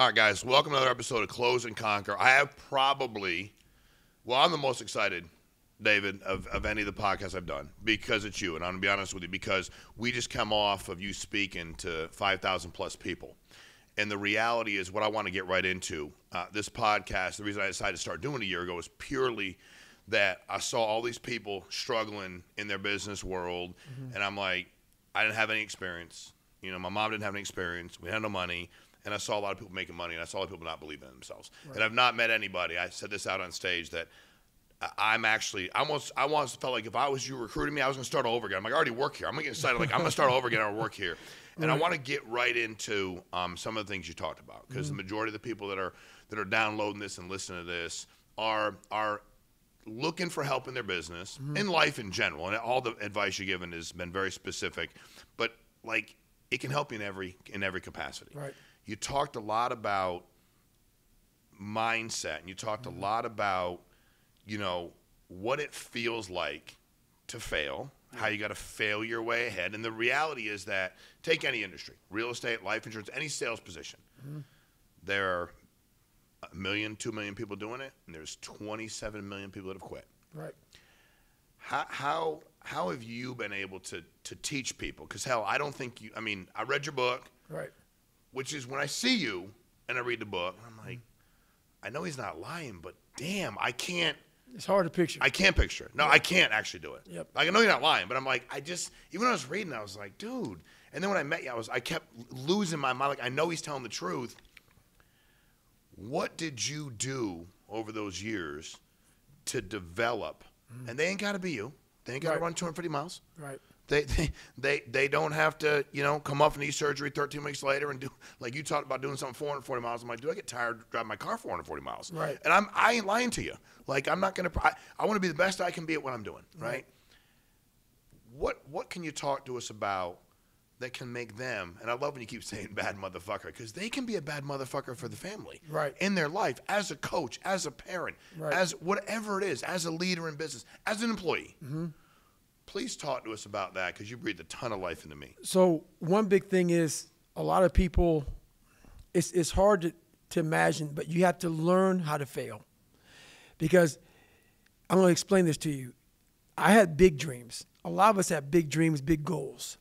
All right, guys, welcome to another episode of Close and Conquer. I have probably, well, I'm the most excited, David, of, of any of the podcasts I've done because it's you. And I'm going to be honest with you because we just come off of you speaking to 5,000 plus people. And the reality is, what I want to get right into uh, this podcast, the reason I decided to start doing it a year ago was purely that I saw all these people struggling in their business world. Mm-hmm. And I'm like, I didn't have any experience. You know, my mom didn't have any experience. We had no money and I saw a lot of people making money, and I saw a lot of people not believing in themselves. Right. And I've not met anybody. I said this out on stage that I'm actually I almost I almost felt like if I was you recruiting me, I was going to start all over again. I'm like, I already work here. I'm going to get excited. Like I'm going to start all over again. I work here, and right. I want to get right into um, some of the things you talked about because mm-hmm. the majority of the people that are that are downloading this and listening to this are are looking for help in their business mm-hmm. in life in general and all the advice you've given has been very specific but like it can help you in every in every capacity right you talked a lot about mindset and you talked mm-hmm. a lot about you know what it feels like to fail how you got to fail your way ahead and the reality is that take any industry real estate life insurance any sales position. Mm-hmm. there are a million two million people doing it and there's 27 million people that have quit. Right. How how how have you been able to to teach people? Because hell i don't think you i mean i read your book. Right which is when I see you and I read the book, I'm like, I know he's not lying, but damn, I can't. It's hard to picture. I can't picture it. No, I can't actually do it. Yep. Like I know you're not lying, but I'm like, I just even when I was reading, I was like, dude. And then when I met you, I was I kept losing my mind. Like I know he's telling the truth. What did you do over those years to develop? Mm-hmm. And they ain't got to be you. They ain't got to right. run 250 miles. Right. They, they they they don't have to you know come off knee surgery 13 weeks later and do like you talked about doing something 440 miles. I'm like, do I get tired driving my car 440 miles? Right. And I'm I ain't lying to you. Like I'm not gonna. I, I want to be the best I can be at what I'm doing. Right? right. What what can you talk to us about that can make them? And I love when you keep saying bad motherfucker because they can be a bad motherfucker for the family. Right. In their life as a coach, as a parent, right. as whatever it is, as a leader in business, as an employee. Mm-hmm Please talk to us about that because you breathed a ton of life into me. So one big thing is a lot of people. It's it's hard to, to imagine, but you have to learn how to fail, because I'm going to explain this to you. I had big dreams. A lot of us have big dreams, big goals.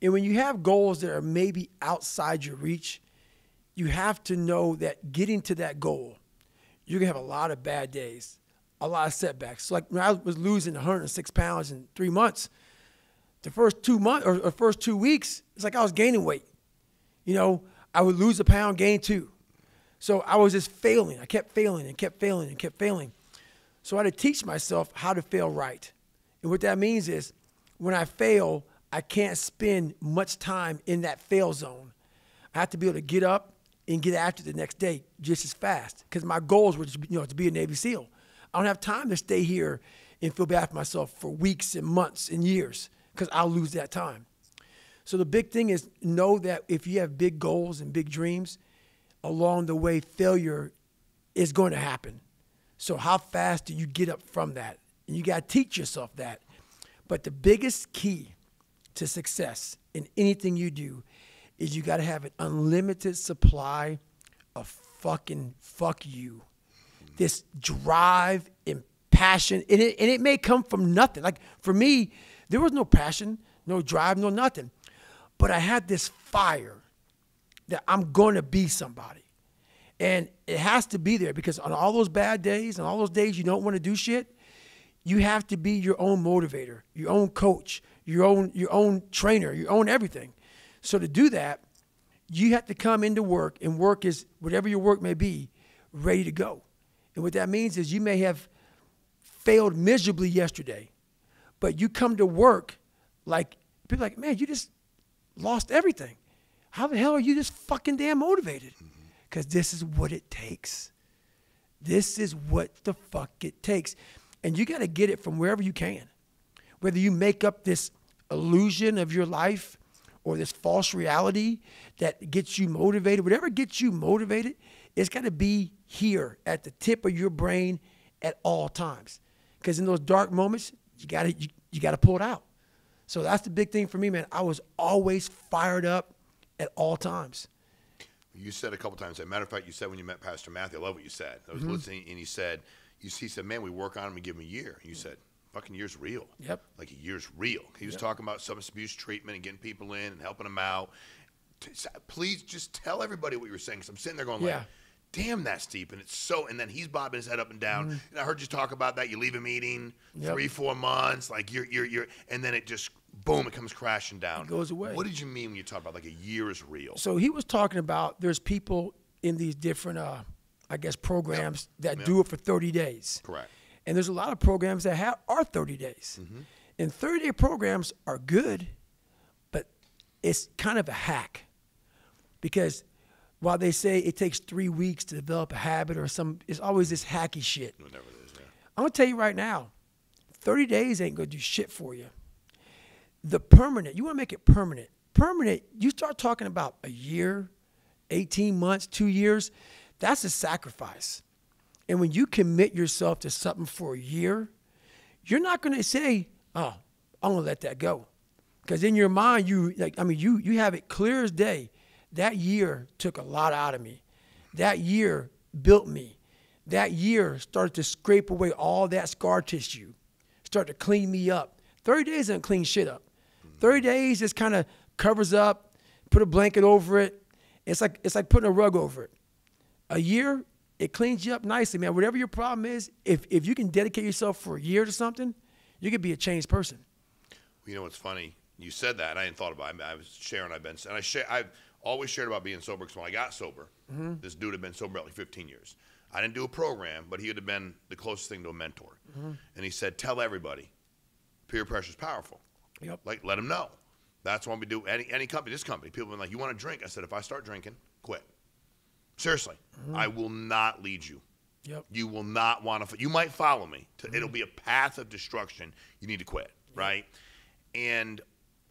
And when you have goals that are maybe outside your reach, you have to know that getting to that goal, you're going to have a lot of bad days a lot of setbacks. So like when I was losing 106 pounds in three months, the first two months or, or first two weeks, it's like I was gaining weight. You know, I would lose a pound, gain two. So I was just failing. I kept failing and kept failing and kept failing. So I had to teach myself how to fail right. And what that means is when I fail, I can't spend much time in that fail zone. I have to be able to get up and get after the next day just as fast because my goals were to, you know, to be a Navy SEAL. I don't have time to stay here and feel bad for myself for weeks and months and years because I'll lose that time. So the big thing is know that if you have big goals and big dreams, along the way, failure is going to happen. So how fast do you get up from that? And you got to teach yourself that. But the biggest key to success in anything you do is you got to have an unlimited supply of fucking fuck you this drive and passion, and it, and it may come from nothing. Like for me, there was no passion, no drive, no nothing. But I had this fire that I'm going to be somebody. And it has to be there because on all those bad days and all those days you don't want to do shit, you have to be your own motivator, your own coach, your own your own trainer, your own everything. So to do that, you have to come into work and work is whatever your work may be, ready to go. And what that means is you may have failed miserably yesterday, but you come to work like people like, man, you just lost everything. How the hell are you just fucking damn motivated? Mm-hmm. Because this is what it takes. This is what the fuck it takes. And you got to get it from wherever you can. Whether you make up this illusion of your life or this false reality that gets you motivated, whatever gets you motivated, it's got to be here at the tip of your brain at all times. Because in those dark moments, you got to you, you got to pull it out. So that's the big thing for me, man. I was always fired up at all times. You said a couple times. As a matter of fact, you said when you met Pastor Matthew, I love what you said. I was Mm-hmm. listening, and he said, "You he said, man, we work on him and give him a year." You said, "Fucking year's real." Yep. Like a year's real. He was talking about substance abuse treatment and getting people in and helping them out. Please just tell everybody what you were saying. Because I'm sitting there going, Yeah. like, "Damn, that's deep." And it's so. And then he's bobbing his head up and down. And I heard you talk about that. You leave a meeting, Mm-hmm. Yep. three, four months, like you're, you're, you're, and then it just boom, it comes crashing down. It goes away. What did you mean when you talk about like a year is real? So he was talking about there's people in these different, uh, I guess, programs that Yep. do it for 30 days. Correct. And there's a lot of programs that have are 30 days. And 30 day programs are good, but it's kind of a hack because while they say it takes three weeks to develop a habit or some, it's always this hacky shit. Whatever it is. Yeah. I'm gonna tell you right now, 30 days ain't gonna do shit for you. The permanent, you wanna make it permanent. Permanent, you start talking about a year, 18 months, two years, that's a sacrifice. And when you commit yourself to something for a year, you're not gonna say, oh, I'm gonna let that go. Because in your mind, you like, I mean, you you have it clear as day. That year took a lot out of me. That year built me. That year started to scrape away all that scar tissue, start to clean me up. 30 days doesn't clean shit up. 30 days just kind of covers up, put a blanket over it. It's like it's like putting a rug over it. A year, it cleans you up nicely, man. Whatever your problem is, if if you can dedicate yourself for a year to something, you could be a changed person. You know what's funny? You said that. and I hadn't thought about it. I was sharing. I've been and I share. I've always shared about being sober because when I got sober, mm-hmm. this dude had been sober about like 15 years. I didn't do a program, but he would have been the closest thing to a mentor. Mm-hmm. And he said, "Tell everybody, peer pressure is powerful. Yep. Like let them know. That's what we do. Any any company, this company, people have been like, you want to drink? I said, if I start drinking, quit. Seriously, mm-hmm. I will not lead you. Yep. You will not want to. You might follow me. To, It'll be a path of destruction. You need to quit, right? And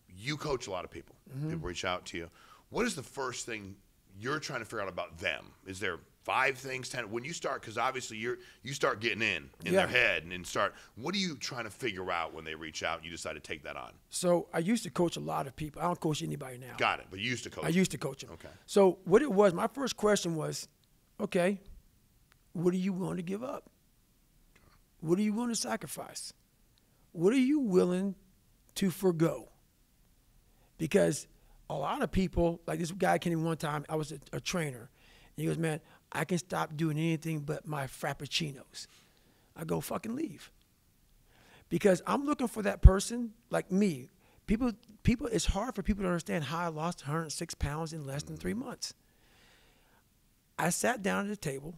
you coach a lot of people. People reach out to you. What is the first thing you're trying to figure out about them? Is there five things, ten? When you start, because obviously you're you start getting in in their head and, and start. What are you trying to figure out when they reach out? and You decide to take that on. So I used to coach a lot of people. I don't coach anybody now. Got it. But you used to coach. I used to coach them. Okay. So what it was, my first question was, okay, what are you willing to give up? What are you willing to sacrifice? What are you willing to forego? Because a lot of people, like this guy came in one time, I was a, a trainer, and he goes, man, I can stop doing anything but my frappuccinos. I go, fucking leave. Because I'm looking for that person like me. People, people, it's hard for people to understand how I lost 106 pounds in less than three mm-hmm. months. I sat down at the table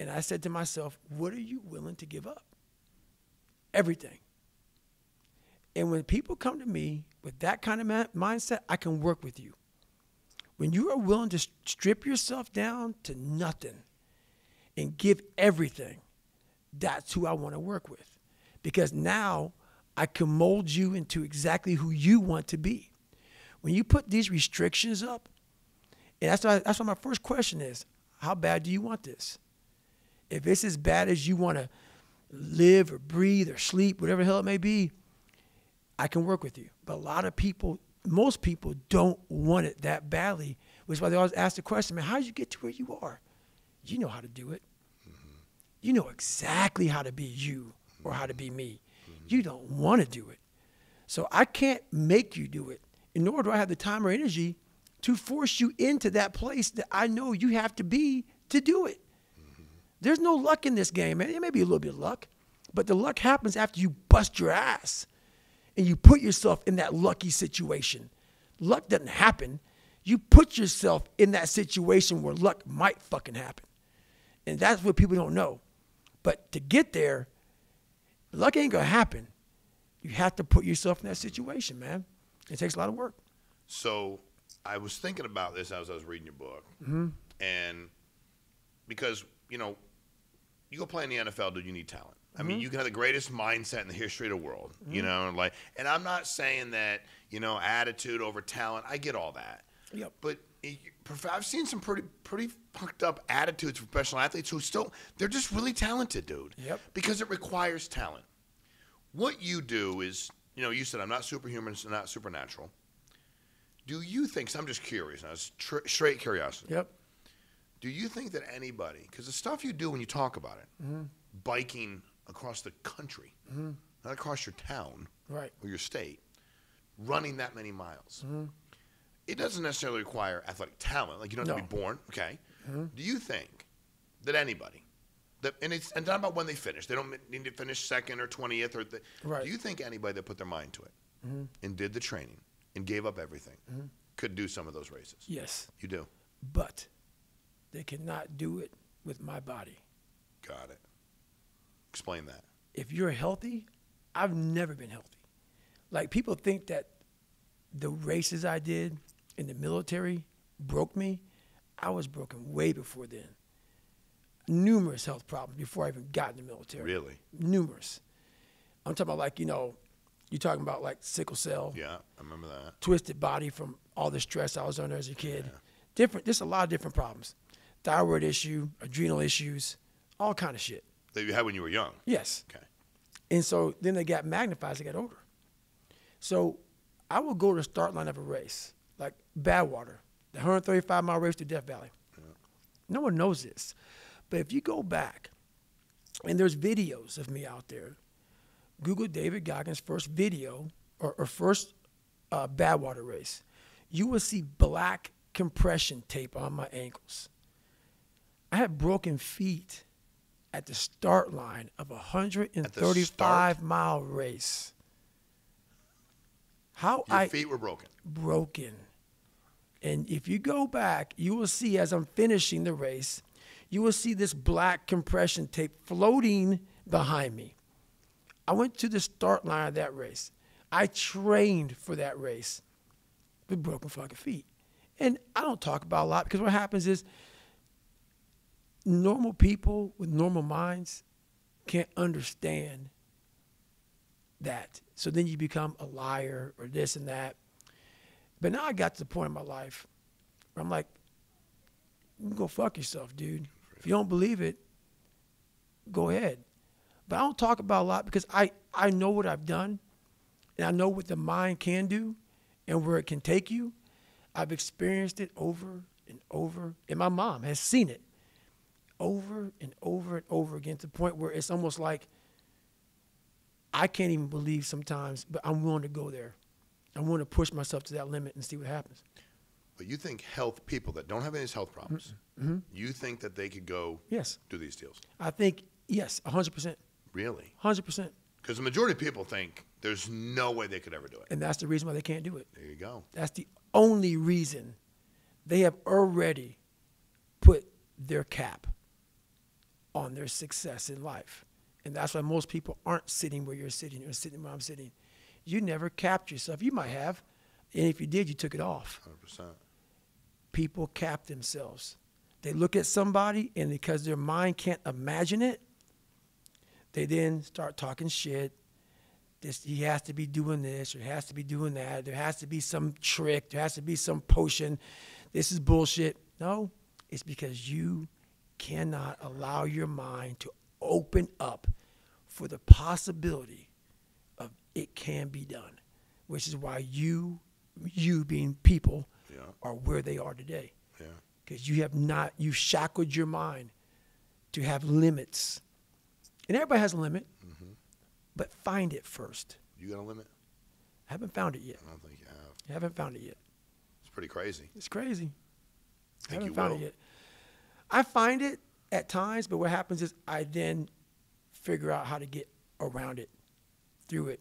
and I said to myself, what are you willing to give up? Everything. And when people come to me with that kind of ma- mindset, I can work with you. When you are willing to strip yourself down to nothing and give everything, that's who I want to work with. Because now I can mold you into exactly who you want to be. When you put these restrictions up, and that's why, that's why my first question is how bad do you want this? If it's as bad as you want to live or breathe or sleep, whatever the hell it may be, I can work with you. But a lot of people, most people don't want it that badly, which is why they always ask the question, man, how did you get to where you are? You know how to do it. Mm-hmm. You know exactly how to be you or how to be me. You mm-hmm. don't want to do it. So I can't make you do it, and nor do I have the time or energy to force you into that place that I know you have to be to do it. Mm-hmm. There's no luck in this game, man. It may be a little bit of luck, but the luck happens after you bust your ass and you put yourself in that lucky situation. Luck doesn't happen. You put yourself in that situation where luck might fucking happen. And that's what people don't know. But to get there, luck ain't gonna happen. You have to put yourself in that situation, man. It takes a lot of work. So I was thinking about this as I was reading your book, Mm-hmm. and because you know, you go play in the NFL, do you need talent. I Mm-hmm. mean, you can have the greatest mindset in the history of the world, you know, and like, and I'm not saying that you know attitude over talent. I get all that, Yep. but I've seen some pretty pretty fucked up attitudes for professional athletes who still they're just really talented, dude. Yep. Because it requires talent. What you do is, you know, you said I'm not superhuman, it's not supernatural Do you think? 'cause I'm just curious. Now, it's tr- straight curiosity. Yep. Do you think that anybody, because the stuff you do when you talk about it, Mm-hmm. biking across the country, not across your town Right. or your state, running that many miles, Mm-hmm. it doesn't necessarily require athletic talent. Like you don't have to be born. Okay. Mm-hmm. Do you think that anybody, that and it's and not about when they finish. They don't need to finish second or twentieth or. The, Right. Do you think anybody that put their mind to it Mm-hmm. and did the training and gave up everything could do some of those races? Yes. You do. But they cannot do it with my body. Got it. Explain that. if you're healthy, I've never been healthy. Like people think that the races I did in the military broke me. I was broken way before then. Numerous health problems before I even got in the military. Really? Numerous. I'm talking about like, you know, you're talking about like sickle cell, Yeah, I remember that. twisted body from all the stress I was under as a kid. Different, just a lot of different problems. Thyroid issue, adrenal issues, all kind of shit. That you had when you were young. Yes. Okay. And so then they got magnified as I got older. So I would go to the start line of a race, like Badwater, the 135 mile race to Death Valley. No one knows this. But if you go back, and there's videos of me out there, Google David Goggins' first video or, or first uh, Badwater race, you will see black compression tape on my ankles. I had broken feet at the start line of a 135 mile race. How Your I feet were broken. broken. And if you go back, you will see as I'm finishing the race, you will see this black compression tape floating behind me. I went to the start line of that race. I trained for that race with broken fucking feet. And I don't talk about a lot because what happens is normal people with normal minds can't understand that. So then you become a liar or this and that. But now I got to the point in my life where I'm like, go fuck yourself, dude. If you don't believe it, go ahead. But I don't talk about a lot because I, I know what I've done and I know what the mind can do and where it can take you. I've experienced it over and over, and my mom has seen it over and over and over again to the point where it's almost like I can't even believe sometimes, but I'm willing to go there. I want to push myself to that limit and see what happens. But you think health people that don't have any health problems, Mm-hmm. you think that they could go Yes, do these deals? I think yes, hundred percent, Really? hundred percent, Because the majority of people think there's no way they could ever do it. and that's the reason why they can't do it. There you go. That's the only reason they have already put their cap on their success in life. And that's why most people aren't sitting where you're sitting or sitting where I'm sitting. You never capped yourself. You might have. And if you did, you took it off. 100%. People cap themselves. They look at somebody, and because their mind can't imagine it, they then start talking shit. This he has to be doing this, or he has to be doing that. There has to be some trick. There has to be some potion. This is bullshit. No, it's because you cannot allow your mind to open up for the possibility of it can be done, which is why you, you being people, Yeah. are where they are today Yeah. because you have not you shackled your mind to have limits and everybody has a limit mm-hmm. but find it first You got a limit? I haven't found it yet I don't think you have. I haven't found it yet It's pretty crazy. it's crazy I Think haven't you found will? it yet I find it at times but what happens is I then figure out how to get around it through it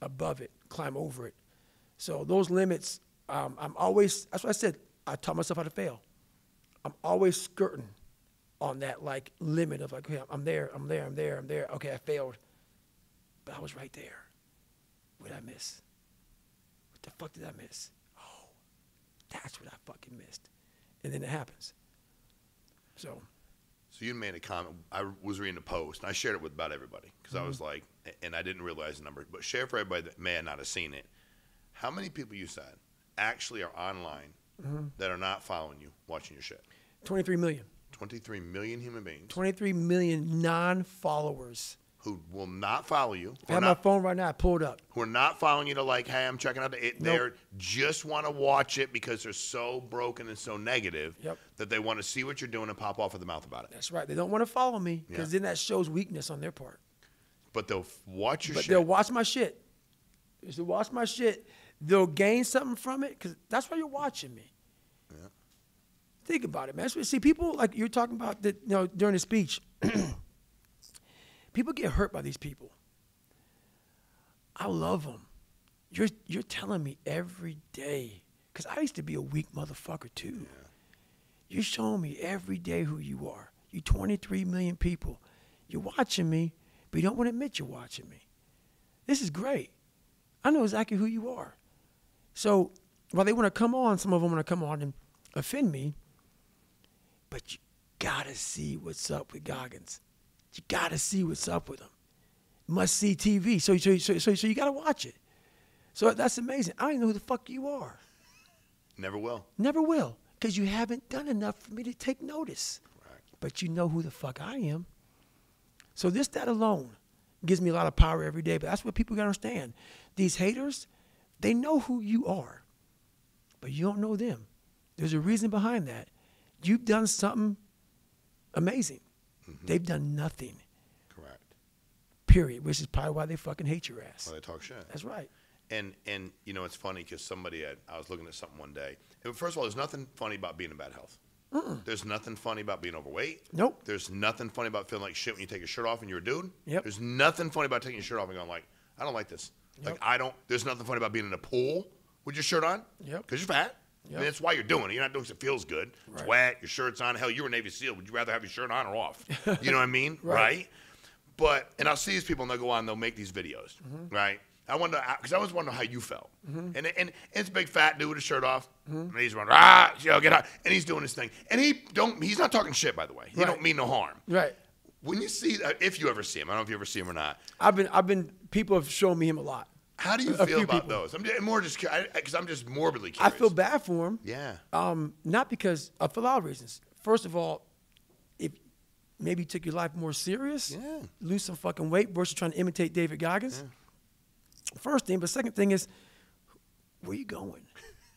above it climb over it so those limits um, I'm always that's what I said I taught myself how to fail I'm always skirting on that like limit of like, okay, I'm there, I'm there, I'm there, I'm there. Okay, I failed, but I was right there. What did I miss? What the fuck did I miss? Oh, that's what I fucking missed, and then it happens. So So you made a comment. I was reading a post, and I shared it with about everybody because I was mm-hmm. like, and I didn't realize the number, but share for everybody that may not have seen it. How many people you said actually are online mm-hmm. that are not following you, watching your shit? 23 million, 23 million human beings. 23 million non-followers who will not follow you, I have my phone right now. I pulled up. who are not following you to like, hey, I'm checking out the it. Nope. They're just want to watch it because they're so broken and so negative Yep. that they want to see what you're doing and pop off at the mouth about it. That's right. They don't want to follow me because Yeah. then that shows weakness on their part. But they'll watch your But shit. they'll watch my shit. If they watch my shit, they'll gain something from it because that's why you're watching me. Yeah. Think about it, man. See, people like you're talking about that, you know, during the speech. people get hurt by these people. I love them. You're you're telling me every day because I used to be a weak motherfucker too. You're showing me every day who you are. You 23 million people. You're watching me, but you don't want to admit you're watching me. This is great. I know exactly who you are. So while they want to come on, some of them want to come on and offend me, but you gotta see what's up with Goggins. You gotta see what's up with him. Must see TV. So, so, so, so, so you gotta watch it. So that's amazing. I don't even know who the fuck you are. Never will. Never will, because you haven't done enough for me to take notice. Right. But you know who the fuck I am. So this, that alone gives me a lot of power every day. But that's what people gotta understand. These haters, they know who you are, but you don't know them. There's a reason behind that. You've done something amazing. Mm-hmm. They've done nothing. Correct. Period. Which is probably why they fucking hate your ass. Well, they talk shit. That's right. And and you know it's funny because somebody had, I was looking at something one day. And first of all, there's nothing funny about being in bad health. There's nothing funny about being overweight. Nope. There's nothing funny about feeling like shit when you take your shirt off and you're a dude. Yep. There's nothing funny about taking your shirt off and going like, I don't like this. Like I don't. There's nothing funny about being in a pool with your shirt on. Yep. Because you're fat. Yep. that's why you're doing it. You're not doing it 'cause it feels good. It's Right. wet. Your shirt's on. Hell, you were a Navy SEAL. Would you rather have your shirt on or off? You know what I mean? Right. right? But and I'll see these people and they'll go on. They'll make these videos, Mm-hmm. right? I wonder because I always wonder how you felt. And, and and it's a big fat dude with his shirt off, Mm-hmm. and he's running ah, know, get out, and he's doing his thing. And he don't. He's not talking shit, by the way. He Right. don't mean no harm. Right. When you see, uh, if you ever see him, I don't know if you ever see him or not. I've been, I've been. People have shown me him a lot. How do you A feel about people. those? I'm more just because I'm just morbidly curious. I feel bad for him. Yeah. Um, not because uh, for a lot of reasons. First of all, if maybe you took your life more serious, Yeah. lose some fucking weight versus trying to imitate David Goggins. Yeah. First thing, but second thing is, where you going?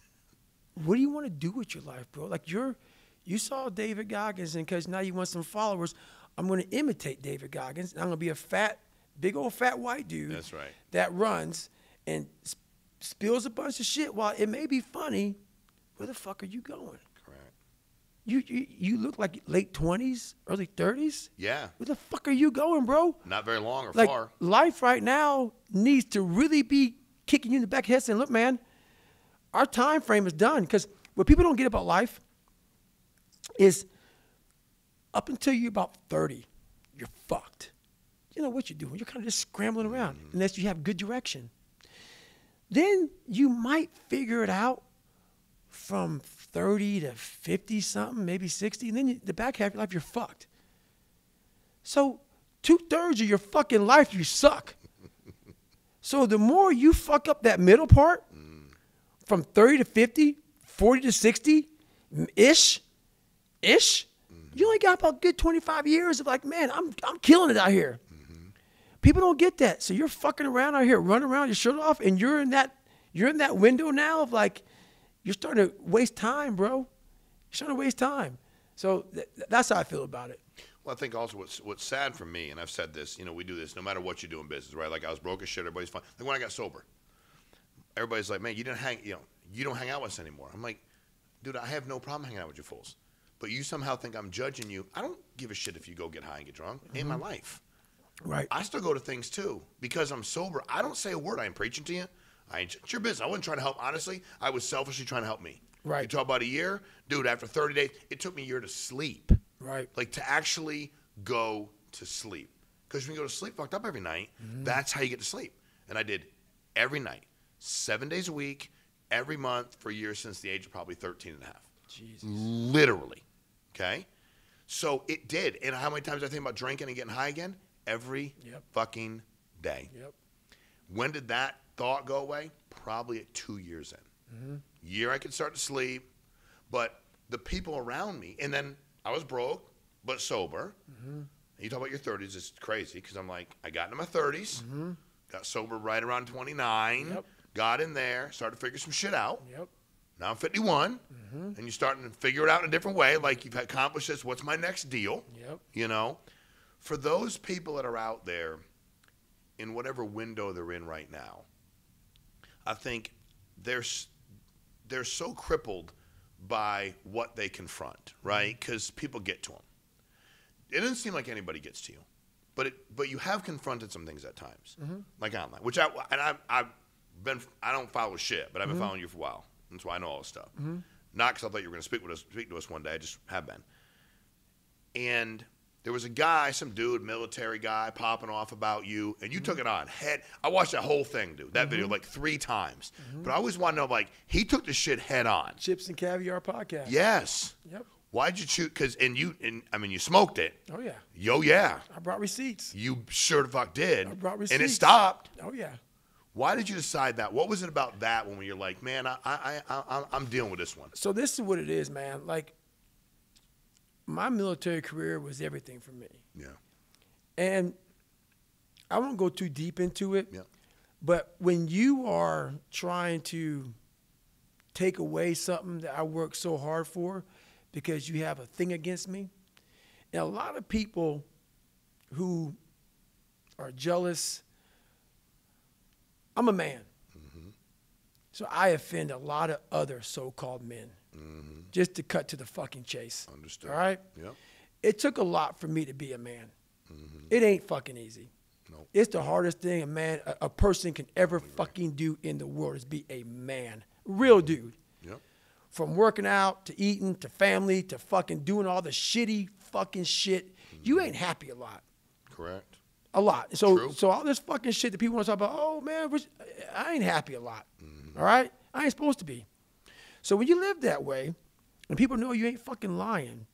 what do you want to do with your life, bro? Like you're, you saw David Goggins, and because now you want some followers, I'm going to imitate David Goggins. And I'm going to be a fat, big old fat white dude. That's right. That runs and sp- spills a bunch of shit. While it may be funny, where the fuck are you going? Correct. You you, you look like late twenties, early thirties. Yeah. Where the fuck are you going, bro? Not very long or Like far. life right now needs to really be kicking you in the back of the head saying, look, man, our time frame is done. Because what people don't get about life is up until you're about 30, you're fucked. You know what you're doing. You're kind of just scrambling around mm-hmm. unless you have good direction. Then you might figure it out from 30 to 50 something, maybe 60. And then you, the back half of your life, you're fucked. So two thirds of your fucking life, you suck. so the more you fuck up that middle part, mm. from 30 to 50, 40 to 60 ish, ish, mm-hmm. you only got about good 25 years of like, man, I'm, I'm killing it out here. People don't get that. So you're fucking around out here, running around your shirt off, and you're in that you're in that window now of like you're starting to waste time, bro. You're starting to waste time. So th- that's how I feel about it. Well, I think also what's what's sad for me, and I've said this, you know, we do this no matter what you do in business, right? Like I was broke as shit, everybody's fine. Like when I got sober, everybody's like, "Man, you didn't hang, you know, you don't hang out with us anymore." I'm like, "Dude, I have no problem hanging out with you fools, but you somehow think I'm judging you. I don't give a shit if you go get high and get drunk. Ain't my mm-hmm. life. Right. I still go to things too because I'm sober. I don't say a word. I am preaching to you. I ain't, it's your business. I wasn't trying to help. Honestly, I was selfishly trying to help me. Right. You talk about a year, dude. After 30 days, it took me a year to sleep. Right. Like to actually go to sleep. Because when you go to sleep fucked up every night, mm-hmm. that's how you get to sleep. And I did every night, seven days a week, every month for years since the age of probably 13 and a half. Jesus. Literally. Okay? So it did. And how many times I think about drinking and getting high again? Every Yep. fucking day. Yep. When did that thought go away? Probably at two years in. Mm-hmm. Year I could start to sleep, but the people around me, and then I was broke but sober. Mm-hmm. you talk about your 30s, it's crazy because I'm like, I got into my 30s, mm-hmm. got sober right around 29, Yep. got in there, started to figure some shit out. Yep. Now I'm 51, and you're starting to figure it out in a different way. Like you've accomplished this. What's my next deal? Yep. You know, for those people that are out there in whatever window they're in right now, I think they're they're so crippled by what they confront, right? Mm-hmm. Because people get to them. It doesn't seem like anybody gets to you, but it but you have confronted some things at times, mm-hmm. like online, which I and I I've been I don't follow shit, but I've been mm-hmm. following you for a while. That's why I know all this stuff. Not because I thought you were going to speak with us, speak to us one day. I just have been. And there was a guy, some dude, military guy, popping off about you, and you took it on head. I watched that whole thing, dude. That video mm-hmm. like three times. Mm-hmm. But I always want to know, like, he took the shit head on. Chips and Caviar podcast. Yes. Yep. Why'd you choose? Because and you and I mean you smoked it. Oh yeah. Yo, yeah, I brought receipts. you sure the fuck did. I brought receipts. and it stopped. Oh yeah. Why did you decide that? What was it about that when you're like, man, I, I, I, I I'm dealing with this one. So this is what it is, man. Like my military career was everything for me. Yeah. And I won't go too deep into it. Yeah. But when you are trying to take away something that I worked so hard for because you have a thing against me, and a lot of people who are jealous, I'm a man. Mm-hmm. So I offend a lot of other so called men just to cut to the fucking chase. Understood. All right? Yep. It took a lot for me to be a man. Mm-hmm. It ain't fucking easy. Nope. It's the hardest thing a man, a, a person can ever fucking do in the world is be a man, real mm-hmm. dude. Yep. From working out to eating to family to fucking doing all the shitty fucking shit, you mm-hmm. ain't happy a lot, Correct. a lot. So, True. so all this fucking shit that people want to talk about, oh man, I ain't happy a lot. all right, I ain't supposed to be. So when you live that way, and people know you ain't fucking lying,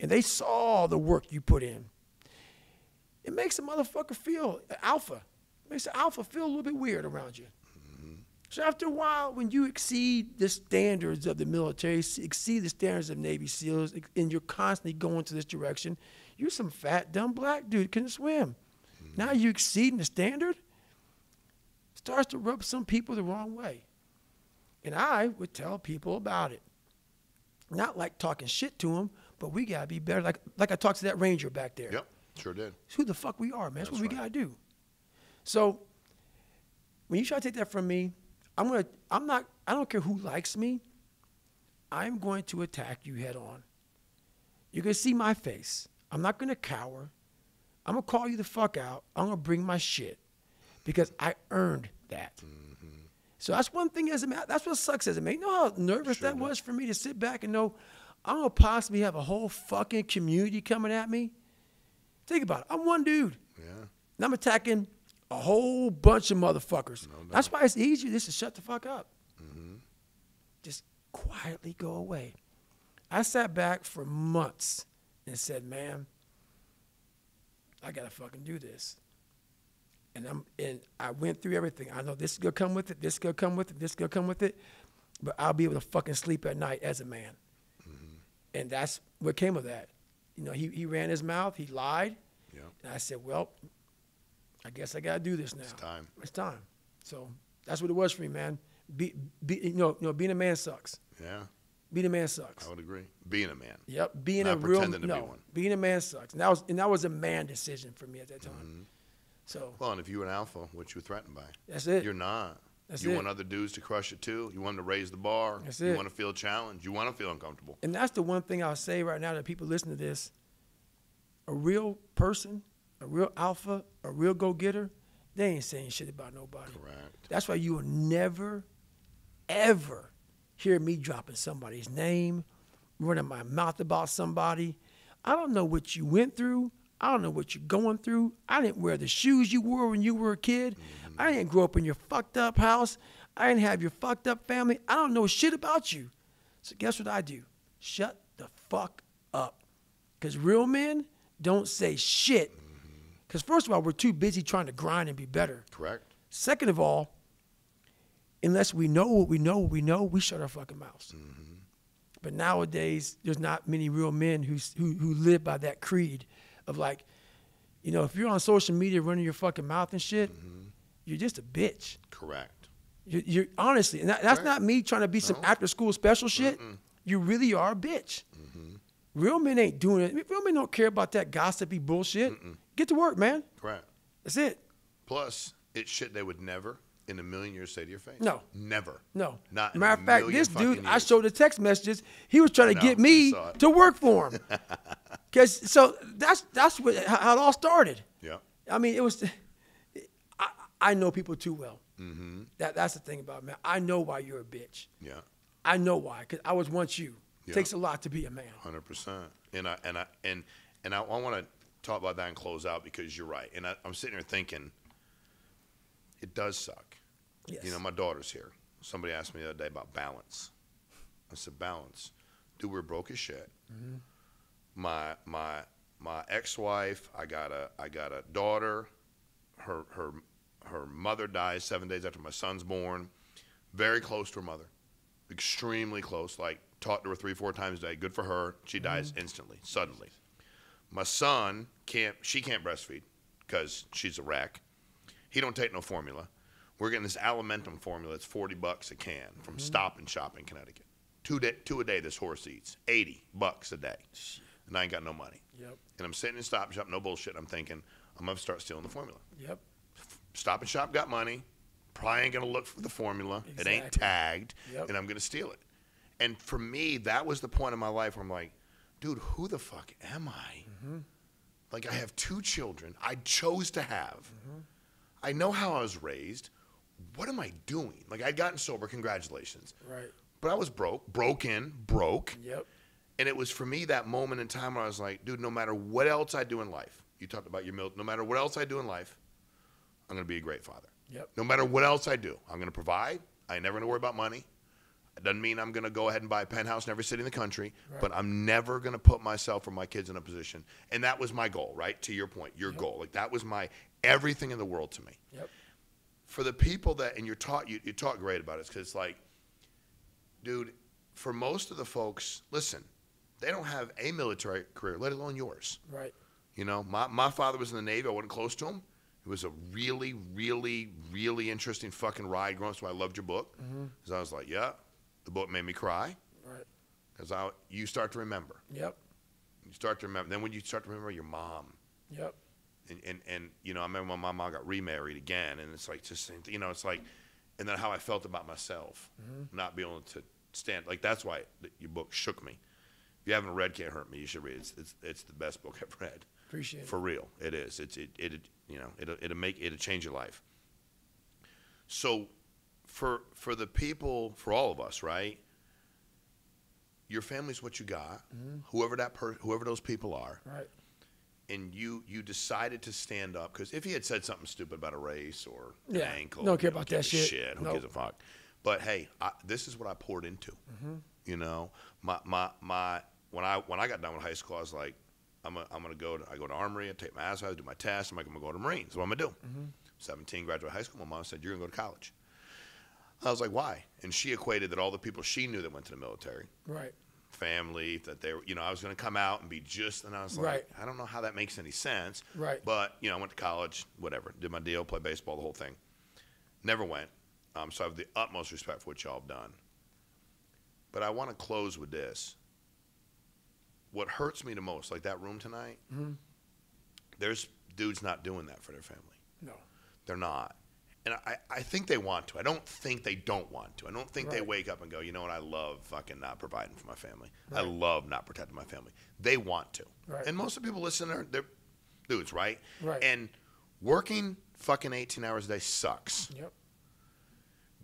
and they saw the work you put in, it makes a motherfucker feel alpha. makes the alpha feel a little bit weird around you. Mm-hmm. So after a while, when you exceed the standards of the military, exceed the standards of Navy SEALs, and you're constantly going to this direction, you're some fat, dumb black dude couldn't swim. Mm-hmm. Now you exceeding the standard, starts to rub some people the wrong way. And I would tell people about it. Not like talking shit to them, but we gotta be better. Like like I talked to that ranger back there. Yep. Sure did. It's who the fuck we are, man. That's, That's what we right. gotta do. So when you try to take that from me, I'm gonna I'm not I don't care who likes me. I'm going to attack you head on. You're gonna see my face. I'm not gonna cower. I'm gonna call you the fuck out. I'm gonna bring my shit because I earned that. Mm. So that's one thing as a man. That's what sucks as a man. You know how nervous Sure that was for me to sit back and know I'm gonna possibly have a whole fucking community coming at me. Think about it. I'm one dude. Yeah. And I'm attacking a whole bunch of motherfuckers. That's why it's easier just to shut the fuck up. Just quietly go away. I sat back for months and said, man, I gotta fucking do this. And I'm and I went through everything. I know this is gonna come with it, this is gonna come with it, this is gonna come with it, but I'll be able to fucking sleep at night as a man. And that's what came of that. You know, he, he ran his mouth, he lied, Yeah. and I said, well, I guess I got to do this now. It's time. It's time. So that's what it was for me, man. Be, be, you, know, you know, being a man sucks. Yeah. Being a man sucks. I would agree. Being a man. Yep. Being Not a real pretending to be no. one. Being a man sucks. And that was and that was a man decision for me at that time. Mm-hmm. So Well, and if you were an alpha, what you threatened by? that's it. You're not. That's you it. want other dudes to crush it too. You want them to raise the bar. That's you it. want to feel challenged. You want to feel uncomfortable. And that's the one thing I'll say right now that people listen to this. A real person, a real alpha, a real go getter, they ain't saying shit about nobody. Correct. That's why you will never, ever hear me dropping somebody's name, running my mouth about somebody. I don't know what you went through. I don't know what you're going through. I didn't wear the shoes you wore when you were a kid. I mm-hmm. didn't grow up in your fucked up house. I didn't have your fucked up family. I don't know shit about you. So guess what I do? Shut the fuck up. Because real men don't say shit. Mm-hmm. Because first of all, we're too busy trying to grind and be better. Correct. Second of all, unless we know what we know, what we know, we shut our fucking mouths. Mm-hmm. But nowadays, there's not many real men who, who who live by that creed of like, You know, if you're on social media running your fucking mouth and shit, Mm-hmm. you're just a bitch. Correct. You, you're honestly, and that, that's Right. not me trying to be some No. after school special shit. You really are a bitch. Mm-hmm. Real men ain't doing it. Real men don't care about that gossipy bullshit. Get to work, man. Correct. That's it. Plus, it's shit they would never in a million years say to your face. No. Never. No. Not in Matter of fact, this dude, I showed the text messages. He was trying to get me I saw it. to work for him. Cause so that's that's what how, it all started. Yeah. I mean, it was. I, I know people too well. Mm-hmm. That that's the thing about it, man. I know why you're a bitch. Yeah. I know why, cause I was once you. Yeah. Takes a lot to be a man. Hundred percent. And I and I and and I, I want to talk about that and close out because you're right. And I, I'm sitting here thinking, it does suck. Yes. You know, my daughter's here. Somebody asked me the other day about balance. I said, balance. Dude, we're broke as shit. My my my ex-wife. I got a I got a daughter. Her her her mother dies seven days after my son's born. Very close to her mother. Extremely close. Like talked to her three four times a day. Good for her. She mm-hmm. dies instantly, suddenly. My son can't. She can't breastfeed because she's a wreck. He don't take no formula. We're getting this Alimentum formula. It's forty bucks a can from mm-hmm. Stop and Shop in Connecticut. Two day, two a day. This horse eats eighty bucks a day, and I ain't got no money. Yep. And I'm sitting in Stop and Shop, no bullshit. I'm thinking I'm gonna start stealing the formula. Yep. Stop and Shop got money. Probably ain't gonna look for the formula. It ain't tagged, Yep. and I'm gonna steal it. And for me, that was the point in my life where I'm like, dude, who the fuck am I? Mm-hmm. Like I have two children I chose to have. Mm-hmm. I know how I was raised. What am I doing? Like I'd gotten sober, congratulations. Right. But I was broke, broken, broke. Yep. And it was for me that moment in time where I was like, dude, no matter what else I do in life, you talked about your milk, no matter what else I do in life, I'm going to be a great father. Yep. No matter what else I do, I'm going to provide. I ain't never going to worry about money. It doesn't mean I'm going to go ahead and buy a penthouse in every city in the country, but I'm never going to put myself or my kids in a position. And that was my goal, right? To your point, your goal. Like that was my everything in the world to me Yep. for the people that and you're taught you, you talk great about it because it's like dude for most of the folks listen they don't have a military career let alone yours Right. you know my, my father was in the navy i wasn't close to him it was a really really really interesting fucking ride growing up so i loved your book mm-hmm. because i was like yeah the book made me cry Right. because I you start to remember Yep. you start to remember then when you start to remember your mom Yep. and, and, and you know, I remember when my mom got remarried again, and it's like just you know, it's like, and then how I felt about myself, mm-hmm. not being able to stand. Like that's why your book shook me. If you haven't read "Can't Hurt Me," you should read it. It's it's, it's the best book I've read. Appreciate it. For real, it is. It's it it you know it'll it'll make it'll change your life. So, for for the people, for all of us, right? Your family's what you got. Whoever that per, whoever those people are, Right. and you you decided to stand up because if he had said something stupid about a race or an Yeah, ankle, don't care about that a shit. Who Nope. gives a fuck? But hey, I, this is what I poured into. Mm-hmm. You know, my my my when I when I got done with high school, I was like, I'm a, I'm gonna go to I go to Armory, I take my ass, I do my test, I'm like I'm gonna go to Marines. What I'm gonna do? Mm-hmm. 17, graduate high school. My mom said you're gonna go to college. I was like, why? And she equated that all the people she knew that went to the military, Right. family that they were, you know, I was going to come out and be just, and I was like, Right. I don't know how that makes any sense. Right. But, you know, I went to college, whatever, did my deal, played baseball, the whole thing. Never went. Um, so I have the utmost respect for what y'all have done. But I want to close with this. What hurts me the most, like that room tonight, Mm-hmm. there's dudes not doing that for their family. No. They're not. And I, I think they want to. I don't think they don't want to. I don't think they wake up and go, you know what, I love fucking not providing for my family. I love not protecting my family. They want to. Right. And most of the people listening are they're dudes, right? Right. And working fucking 18 hours a day sucks. Yep.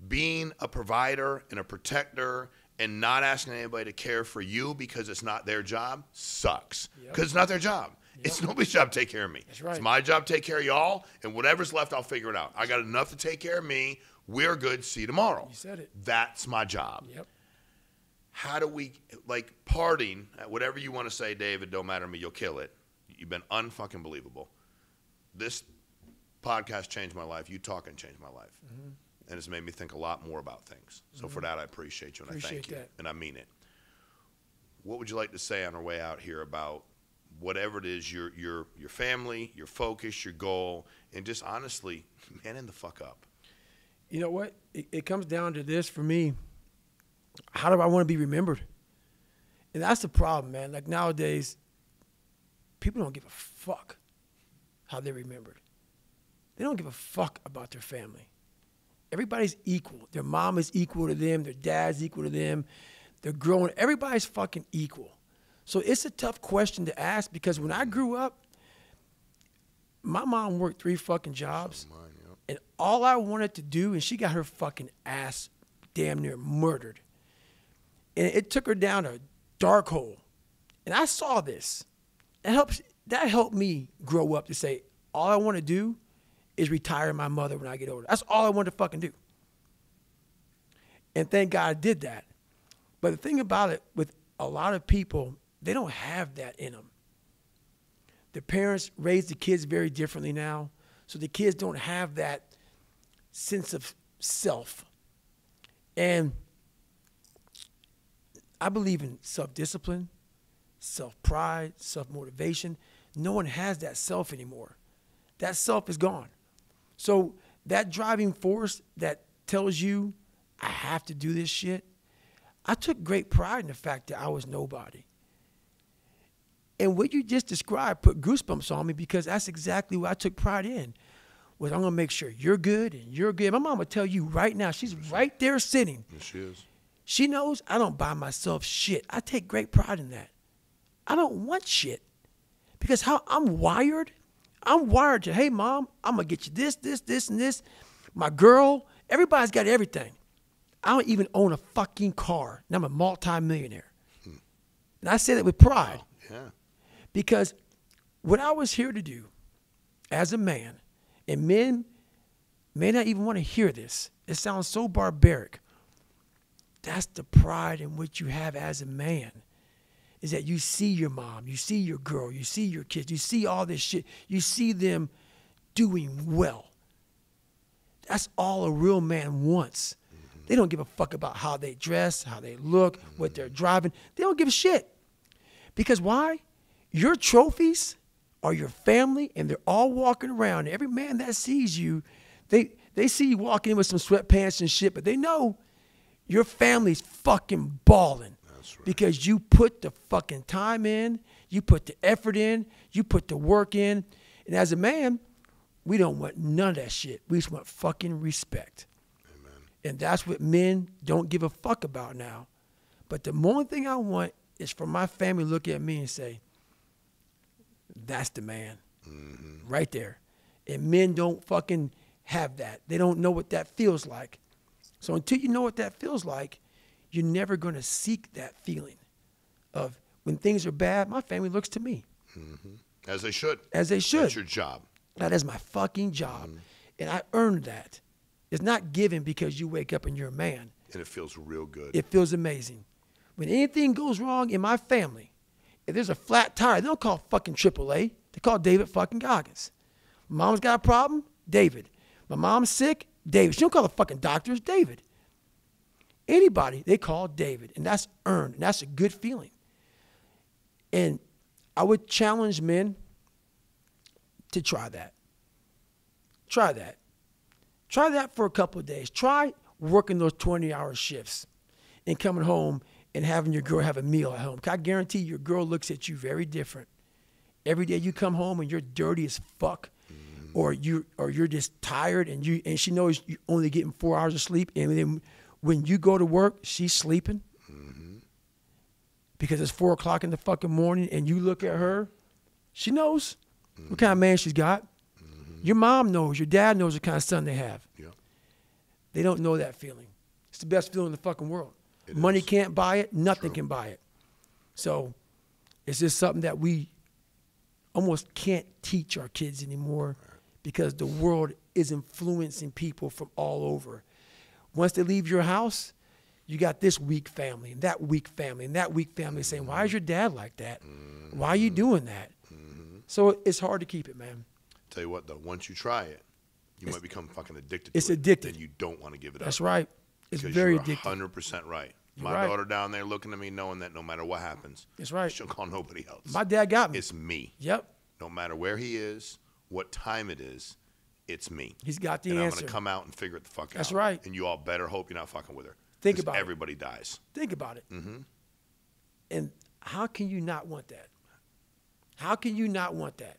Being a provider and a protector and not asking anybody to care for you because it's not their job sucks. Yep. Because it's not their job. It's nobody's job to take care of me. That's right. It's my job to take care of y'all, and whatever's left, I'll figure it out. I got enough to take care of me. We're good. See you tomorrow. You said it. That's my job. Yep. How do we, like, parting, uh, whatever you want to say, David, don't matter to me, you'll kill it. You've been unfucking believable. This podcast changed my life. You talking changed my life. Mm-hmm. And it's made me think a lot more about things. So for mm-hmm. that, I appreciate you and I thank you. that. And I mean it. What would you like to say on our way out here about whatever it is, your your your family, your focus, your goal, and just honestly, man, in the fuck up. You know what? It, it comes down to this for me. How do I want to be remembered? And that's the problem, man. Like nowadays, people don't give a fuck how they're remembered. They don't give a fuck about their family. Everybody's equal. Their mom is equal to them. Their dad's equal to them. They're growing. Everybody's fucking equal. So it's a tough question to ask because when I grew up, my mom worked three fucking jobs. Mine, yep. And all I wanted to do, and she got her fucking ass damn near murdered. And it took her down a dark hole. And I saw this. It helps that helped me grow up to say, all I want to do is retire my mother when I get older. That's all I wanted to fucking do. And thank God I did that. But the thing about it with a lot of people, they don't have that in them. The parents raise the kids very differently now. So the kids don't have that sense of self. And I believe in self discipline, self pride, self motivation. No one has that self anymore. That self is gone. So that driving force that tells you, I have to do this shit, I took great pride in the fact that I was nobody. And what you just described put goosebumps on me because that's exactly what I took pride in. Was I'm gonna make sure you're good and you're good. My mom would tell you right now, she's right there sitting. Yes, she is. She knows I don't buy myself shit. I take great pride in that. I don't want shit. Because how I'm wired, I'm wired to, hey mom, I'm gonna get you this, this, this, and this. My girl, everybody's got everything. I don't even own a fucking car. And I'm a multi-millionaire. And I say that with pride. Yeah. Because what I was here to do as a man, and men may not even want to hear this, it sounds so barbaric. That's the pride in which you have as a man. Is that you see your mom, you see your girl, you see your kids, you see all this shit, you see them doing well. That's all a real man wants. Mm-hmm. They don't give a fuck about how they dress, how they look, what they're mm-hmm. driving. They don't give a shit. Because why? Your trophies are your family, and they're all walking around. Every man that sees you, they they see you walking in with some sweatpants and shit, but they know your family's fucking balling. Right. Because you put the fucking time in, you put the effort in, you put the work in. And as a man, we don't want none of that shit. We just want fucking respect. Amen. And that's what men don't give a fuck about now. But the only thing I want is for my family to look at me and say, that's the man. Mm-hmm. Right there. And men don't fucking have that. They don't know what that feels like. So until you know what that feels like, you're never going to seek that feeling of when things are bad, my family looks to me mm-hmm. As they should. as they should. That's your job. That is my fucking job. Mm-hmm. And I earned that. It's not given because you wake up and you're a man. And it feels real good. It feels amazing. When anything goes wrong in my family, if there's a flat tire, they don't call fucking AAA. They call David fucking Goggins. Mom's got a problem? David. My mom's sick? David. She don't call the fucking doctors, David. Anybody, they call David. And that's earned. And that's a good feeling. And I would challenge men to try that. Try that. Try that for a couple of days. Try working those 20 hour shifts and coming home and having your girl have a meal at home. I guarantee your girl looks at you very different. Every day you come home and you're dirty as fuck, or you or you're just tired and you and she knows you're only getting four hours of sleep, and then when you go to work, she's sleeping mm-hmm. because it's four o'clock in the fucking morning, and you look at her, she knows what kind of mm-hmm. man she's got. Mm-hmm. Your mom knows, your dad knows what kind of son they have. Yeah. They don't know that feeling. It's the best feeling in the fucking world. It Money is. can't buy it, nothing True. can buy it. So it's just something that we almost can't teach our kids anymore because the world is influencing people from all over. Once they leave your house, you got this weak family and that weak family and that weak family saying, Why is your dad like that? Why are you mm-hmm. doing that? Mm-hmm. So it's hard to keep it, man. Tell you what, though, once you try it, you might become fucking addicted it's to it. addicted. And you don't want to give it That's up. That's right. It's very you're addictive. 100% right. You're My right. daughter down there looking at me, knowing that no matter what happens, That's right. she'll call nobody else. My dad got me. it's me. Yep. No matter where he is, what time it is, it's me. He's got the and answer. I'm gonna come out and figure it the fuck out. That's right. And you all better hope you're not fucking with her. Think about it. everybody dies. Think about it. Mm-hmm. And how can you not want that? How can you not want that?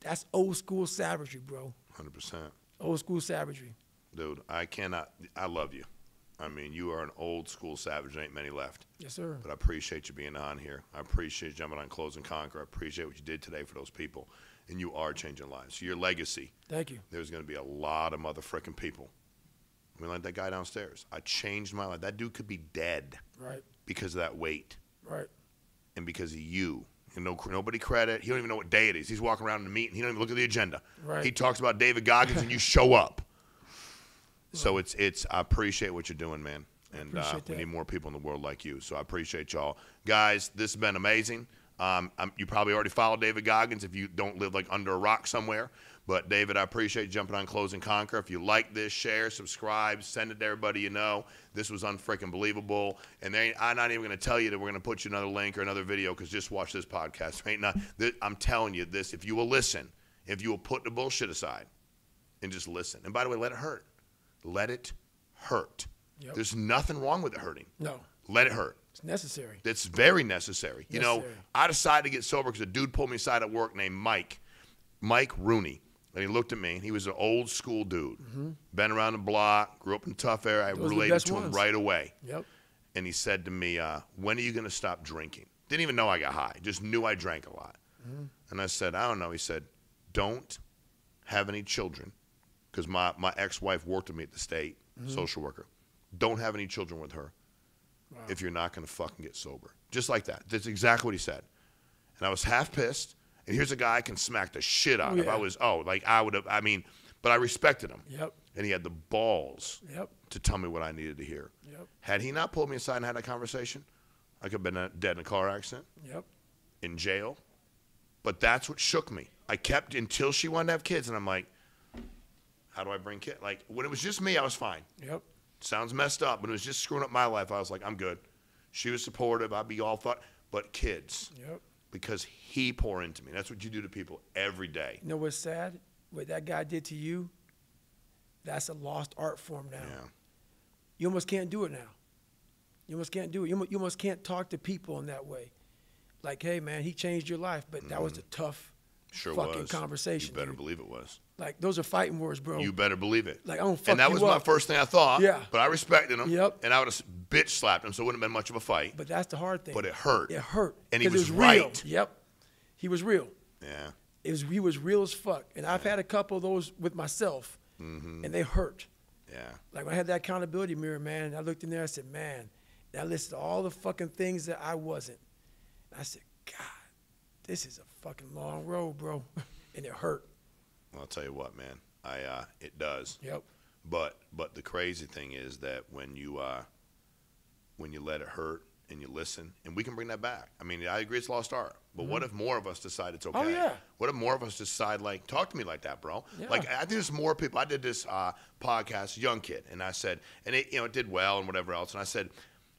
That's old school savagery, bro. Hundred percent. Old school savagery. Dude, I cannot. I love you. I mean, you are an old school savage. There ain't many left. Yes, sir. But I appreciate you being on here. I appreciate you jumping on Close and Conquer. I appreciate what you did today for those people. And you are changing lives. Your legacy, Thank you. there's going to be a lot of motherfucking people. I mean, like that guy downstairs. I changed my life. That dude could be dead Right. because of that weight Right. and because of you. And no, nobody credit. He don't even know what day it is. He's walking around in the meeting. He don't even look at the agenda. Right. He talks about David Goggins, and you show up. So it's it's. I appreciate what you're doing, man. And uh, we need more people in the world like you. So I appreciate y'all, guys. This has been amazing. Um, I'm, you probably already followed David Goggins if you don't live like under a rock somewhere. But David, I appreciate you jumping on Close and Conquer. If you like this, share, subscribe, send it to everybody you know. This was unfreaking believable. And they, I'm not even going to tell you that we're going to put you another link or another video because just watch this podcast. Not. Th- I'm telling you this. If you will listen, if you will put the bullshit aside and just listen. And by the way, let it hurt. Let it hurt. Yep. There's nothing wrong with it hurting. No. Let it hurt. It's necessary. That's very necessary. You know, I decided to get sober because a dude pulled me aside at work named Mike, Mike Rooney. And he looked at me, and he was an old school dude. Been around the block, grew up in tough area. I Mm-hmm. Those related to him right away. Yep. And he said to me, uh, When are you going to stop drinking? Didn't even know I got high, just knew I drank a lot. Mm-hmm. And I said, I don't know. He said, Don't have any children, because my, my ex wife worked with me at the state, Mm-hmm. social worker. Don't have any children with her if you're not going to fucking get sober. Just like that. That's exactly what he said. And I was half pissed. And here's a guy I can smack the shit out Oh, of. yeah. I was, oh, like I would have, I mean, but I respected him. Yep. And he had the balls Yep. to tell me what I needed to hear. Yep. Had he not pulled me aside and had that conversation, I could have been dead in a car accident, Yep. in jail. But that's what shook me. I kept until she wanted to have kids, and I'm like, how do I bring kids? Like when it was just me, I was fine. Yep. Sounds messed up, but it was just screwing up my life. I was like, I'm good. She was supportive. I'd be all thought, but kids, Yep. because he pour into me. That's what you do to people every day. You know what's sad? What that guy did to you, that's a lost art form now. Yeah. You almost can't do it now. You almost can't do it. You almost, you almost can't talk to people in that way. Like, hey, man, he changed your life, but that was mm-hmm. a tough Sure fucking was. conversation. You better dude. believe it was. Like, those are fighting words, bro. You better believe it. Like, I don't fuck and that was my first thing I thought. Yeah. But I respected him. Yep. And I would have bitch slapped him, so it wouldn't have been much of a fight. but that's the hard thing. But it hurt. It hurt. And he it was real. Yep. He was real. yeah. It was he was real as fuck. And I've had a couple of those with myself, Mm-hmm. and they hurt. Yeah. Like when I had that accountability mirror, man, and I looked in there, I said, man, and I listed all the fucking things that I wasn't. And I said, God, this is a fucking long road, bro. and it hurt. Well, I'll tell you what, man. I uh, it does. Yep. But but the crazy thing is that when you uh, when you let it hurt and you listen, and we can bring that back. I mean, I agree it's lost art. But what if more of us decide it's okay? Mm-hmm. Oh, yeah. What if more of us decide like talk to me like that, bro? Yeah. Like I think there's more people. I did this uh, podcast, young kid, and I said, and it you know it did well and whatever else, and I said,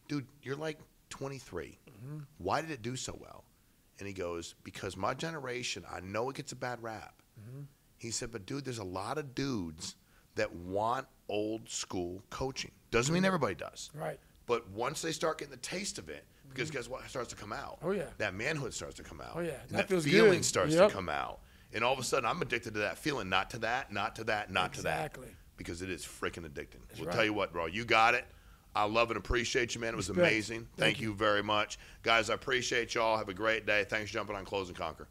dude, you're like 23. Mm-hmm. Why did it do so well? And he goes, because my generation, I know it gets a bad rap. Mm-hmm. He said, but dude, there's a lot of dudes that want old school coaching. Doesn't mean mm-hmm. everybody does. Right. But once they start getting the taste of it, because mm-hmm. guess what starts to come out? Oh, yeah. That manhood starts to come out. Oh, yeah. That that, feeling good. starts Yep. to come out. And all of a sudden, I'm addicted to that feeling, not to that, not to that, not to that. Exactly. Because it is freaking addicting. we'll right. tell you what, bro, you got it. I love and appreciate you, man. It was Respect. amazing. Thank, Thank you very much. Guys, I appreciate y'all. Have a great day. Thanks for jumping on Close and Conquer.